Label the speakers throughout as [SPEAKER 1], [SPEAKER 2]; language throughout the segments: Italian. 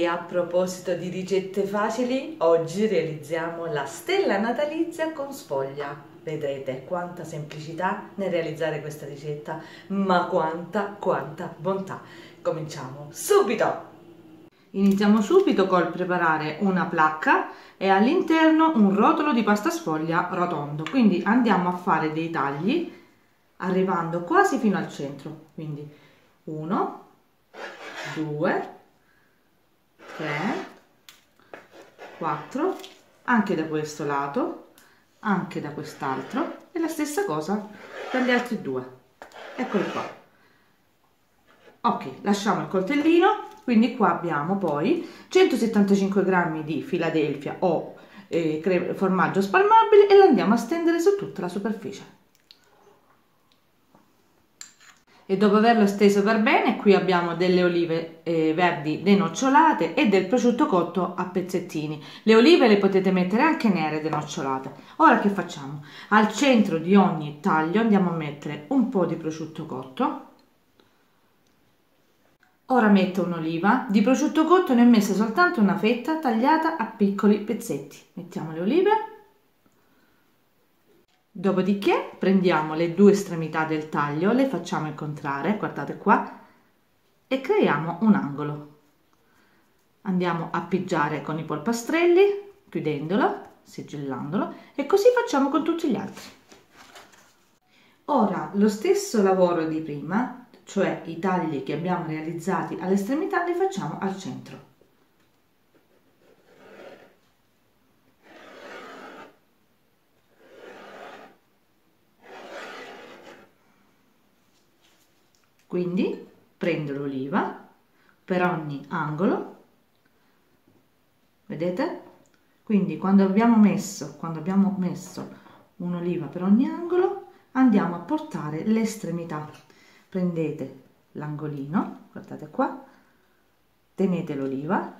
[SPEAKER 1] a proposito di ricette facili, oggi realizziamo la stella natalizia con sfoglia. Vedrete quanta semplicità nel realizzare questa ricetta, ma quanta, quanta bontà. Cominciamo subito! Iniziamo subito col preparare una placca e all'interno un rotolo di pasta sfoglia rotondo. Quindi andiamo a fare dei tagli arrivando quasi fino al centro. Quindi 1, 2, 3 4 anche da questo lato anche da quest'altro. E la stessa cosa per gli altri due. Eccoli qua. Ok lasciamo il coltellino. Quindi qua abbiamo poi 175 grammi di Philadelphia o eh, formaggio spalmabile e lo andiamo a stendere su tutta la superficie e dopo averlo steso per bene qui abbiamo delle olive eh, verdi denocciolate e del prosciutto cotto a pezzettini. Le olive le potete mettere anche nere denocciolate. Ora che facciamo? Al centro di ogni taglio andiamo a mettere un po di prosciutto cotto. Ora metto un'oliva. Di prosciutto cotto ne ho messa soltanto una fetta tagliata a piccoli pezzetti. Mettiamo le olive Dopodiché prendiamo le due estremità del taglio, le facciamo incontrare, guardate qua, e creiamo un angolo. Andiamo a pigiare con i polpastrelli, chiudendolo, sigillandolo, e così facciamo con tutti gli altri. Ora lo stesso lavoro di prima, cioè i tagli che abbiamo realizzati all'estremità, li facciamo al centro. Quindi prendo l'oliva per ogni angolo, vedete? Quindi quando abbiamo messo, quando abbiamo messo un'oliva per ogni angolo, andiamo a portare l'estremità. Prendete l'angolino, guardate qua, tenete l'oliva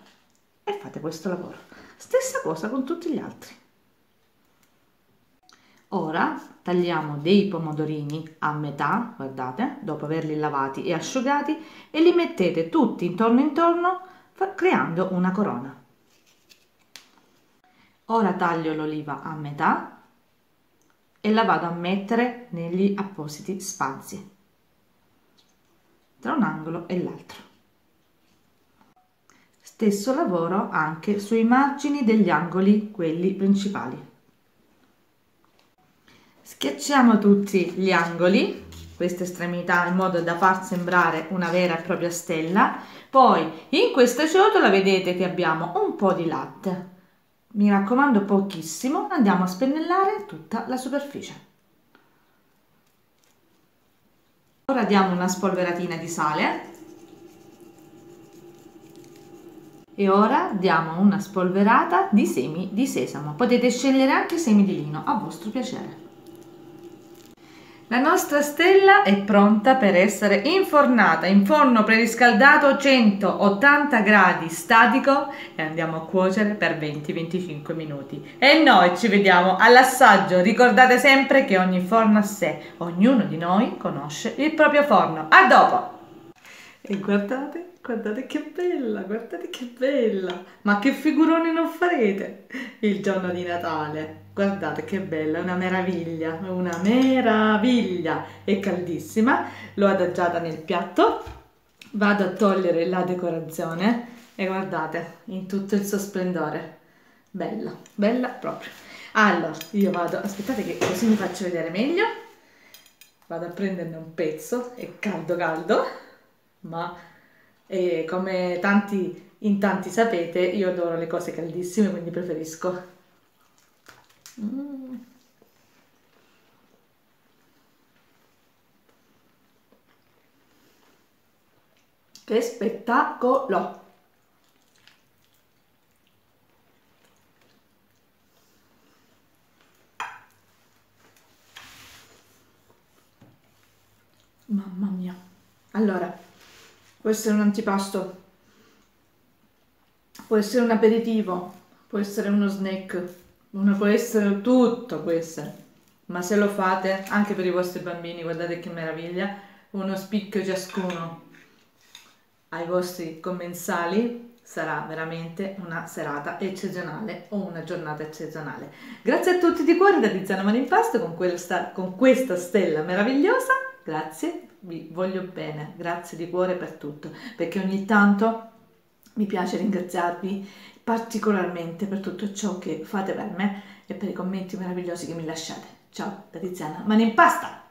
[SPEAKER 1] e fate questo lavoro. Stessa cosa con tutti gli altri. Ora tagliamo dei pomodorini a metà, guardate, dopo averli lavati e asciugati e li mettete tutti intorno intorno creando una corona. Ora taglio l'oliva a metà e la vado a mettere negli appositi spazi tra un angolo e l'altro. Stesso lavoro anche sui margini degli angoli, quelli principali. Schiacciamo tutti gli angoli, queste estremità, in modo da far sembrare una vera e propria stella. Poi in questa ciotola vedete che abbiamo un po' di latte. Mi raccomando pochissimo, andiamo a spennellare tutta la superficie. Ora diamo una spolveratina di sale e ora diamo una spolverata di semi di sesamo. Potete scegliere anche semi di lino a vostro piacere. La nostra stella è pronta per essere infornata in forno preriscaldato 180 gradi statico e andiamo a cuocere per 20-25 minuti. E noi ci vediamo all'assaggio. Ricordate sempre che ogni forno a sé, ognuno di noi conosce il proprio forno. A dopo! E guardate Guardate che bella, guardate che bella. Ma che figurone non farete il giorno di Natale? Guardate che bella, una meraviglia, una meraviglia. È caldissima, l'ho adagiata nel piatto. Vado a togliere la decorazione e guardate, in tutto il suo splendore. Bella, bella proprio. Allora, io vado, aspettate che così mi faccio vedere meglio. Vado a prenderne un pezzo, è caldo caldo, ma come tanti, in tanti sapete, io adoro le cose caldissime, quindi preferisco. Mm. Che spettacolo! Mamma mia. Allora, può essere un antipasto, può essere un aperitivo, può essere uno snack, uno può essere tutto, può essere. Ma se lo fate, anche per i vostri bambini, guardate che meraviglia, uno spicchio ciascuno ai vostri commensali, sarà veramente una serata eccezionale o una giornata eccezionale. Grazie a tutti di cuore da Tiziana Manimpasto con, questa, con questa stella meravigliosa. Grazie, vi voglio bene, grazie di cuore per tutto, perché ogni tanto mi piace ringraziarvi particolarmente per tutto ciò che fate per me e per i commenti meravigliosi che mi lasciate. Ciao da Tiziana Manimpasta!